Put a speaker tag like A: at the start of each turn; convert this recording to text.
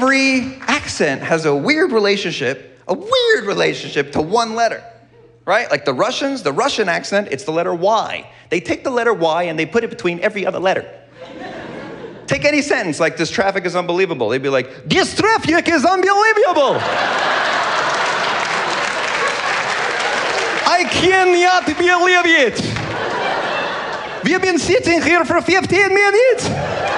A: every accent has a weird relationship, a weird relationship to one letter, right? Like the Russians, the Russian accent, it's the letter Y. They take the letter Y and they put it between every other letter. Take any sentence like this traffic is unbelievable. They'd be like, this traffic is unbelievable. I cannot believe it. We've been sitting here for 15 minutes.